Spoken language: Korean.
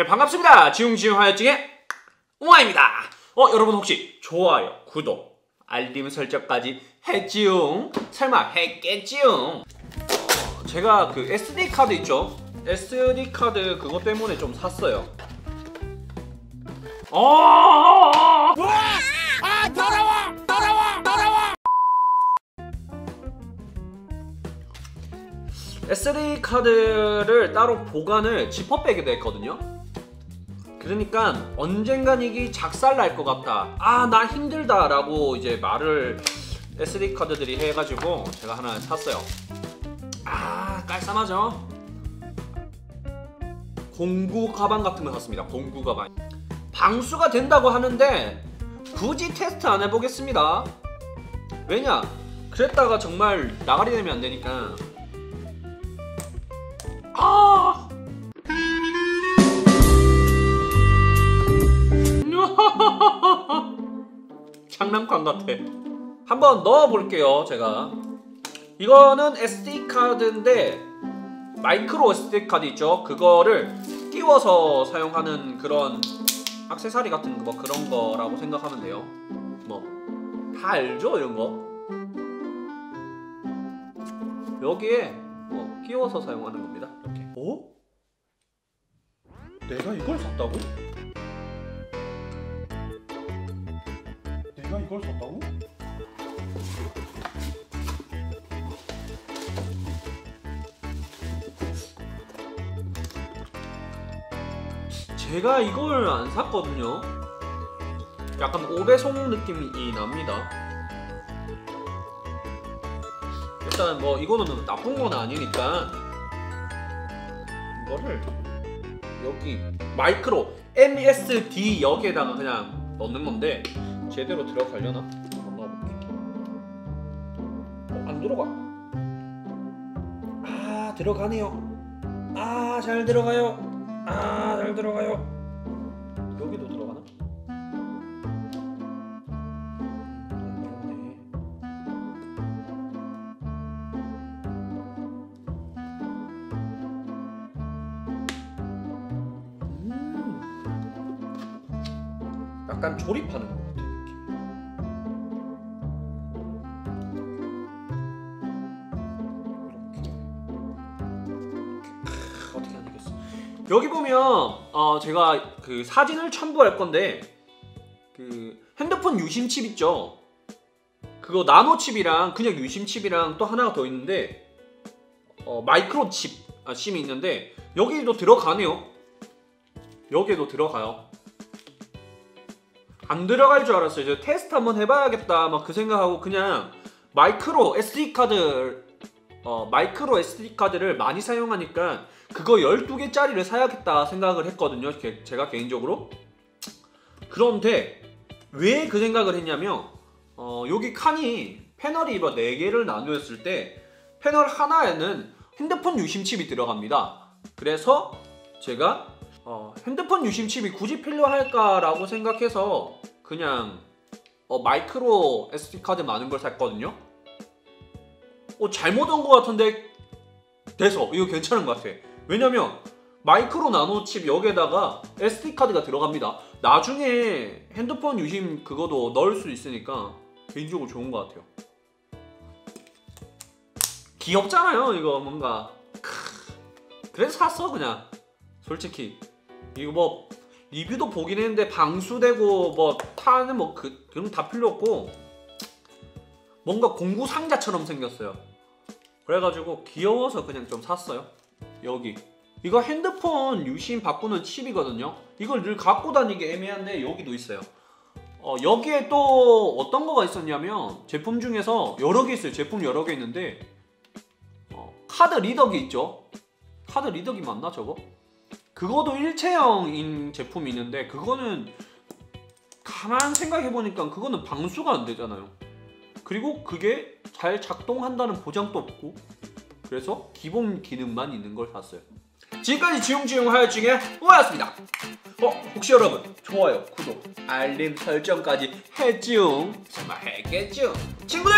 네 반갑습니다. 지웅지웅 하여증의 우아입니다. 어 여러분 혹시 좋아요, 구독, 알림 설정까지 했지용? 설마 했겠지용? 어, 제가 그 SD 카드 있죠? SD 카드 그거 때문에 좀 샀어요. 어! 아 더러워 더러워 더러워 SD 카드를 따로 보관을 지퍼백에도 했거든요. 그러니까 언젠간 이게 작살 날 것 같다. 아 나 힘들다 라고 이제 말을 SD 카드들이 해가지고 제가 하나 샀어요. 아 깔쌈하죠? 공구 가방 같은 거 샀습니다. 공구 가방. 방수가 된다고 하는데 굳이 테스트 안 해보겠습니다. 왜냐? 그랬다가 정말 나가리 되면 안 되니까 아! 장난감 같아. 한번 넣어볼게요, 제가. 이거는 SD 카드인데 마이크로 SD 카드 있죠? 그거를 끼워서 사용하는 그런 액세서리 같은 거뭐 그런 거라고 생각하면 돼요. 뭐 다 알죠, 이런 거. 여기에 뭐 끼워서 사용하는 겁니다. 이렇게. 어? 내가 이걸 샀다고? 이걸 샀다고? 제가 이걸 안 샀거든요. 약간 오배송 느낌이 납니다. 일단 뭐 이거는 나쁜 건 아니니까 이거를 여기 마이크로 MSD 여기에다가 그냥 넣는 건데 제대로 들어가려나? 한번 넣어볼게. 어, 안 들어가. 아 들어가네요. 아 잘 들어가요. 아 잘 들어가요. 여기도 들어가나? 음. 약간 조립하는 것 여기 보면 어, 제가 그 사진을 첨부할 건데 그 핸드폰 유심 칩 있죠? 그거 나노 칩이랑 그냥 유심 칩이랑 또 하나가 더 있는데 어, 마이크로 칩 아, 심이 있는데 여기도 들어가네요. 여기에도 들어가요. 안 들어갈 줄 알았어요. 이제 테스트 한번 해봐야겠다 막 그 생각하고 그냥 마이크로 SD 카드 어, 마이크로 SD 카드를 많이 사용하니까 그거 12개짜리를 사야겠다 생각을 했거든요. 게- 제가 개인적으로. 그런데 왜 그 생각을 했냐면 어, 여기 칸이 패널이 뭐 4개를 나누었을 때 패널 하나에는 핸드폰 유심 칩이 들어갑니다. 그래서 제가 어, 핸드폰 유심 칩이 굳이 필요할까라고 생각해서 그냥 어, 마이크로 SD 카드 많은 걸 샀거든요. 어, 잘못 온 것 같은데 돼서 이거 괜찮은 것 같아. 왜냐면 마이크로 나노 칩 여기에다가 SD 카드가 들어갑니다. 나중에 핸드폰 유심 그거도 넣을 수 있으니까 개인적으로 좋은 것 같아요. 귀엽잖아요 이거 뭔가. 크. 그래서 샀어 그냥. 솔직히 이거 뭐 리뷰도 보긴 했는데 방수되고 뭐 타는 뭐 그, 그런 다 필요 없고 뭔가 공구 상자처럼 생겼어요. 그래가지고 귀여워서 그냥 좀 샀어요. 여기 이거 핸드폰 유심 바꾸는 칩이거든요. 이걸 늘 갖고 다니기 애매한데 여기도 있어요. 어, 여기에 또 어떤 거가 있었냐면 제품 중에서 여러 개 있어요. 제품 여러 개 있는데 어, 카드 리더기 있죠. 카드 리더기 맞나 저거? 그거도 일체형인 제품이 있는데 그거는 가만 생각해 보니까 그거는 방수가 안 되잖아요. 그리고 그게 잘 작동한다는 보장도 없고 그래서 기본 기능만 있는 걸 샀어요. 지금까지 지용지용 하여증의 우아였습니다. 어 혹시 여러분 좋아요, 구독, 알림 설정까지 했지용? 설마 했겠죠? 친구들.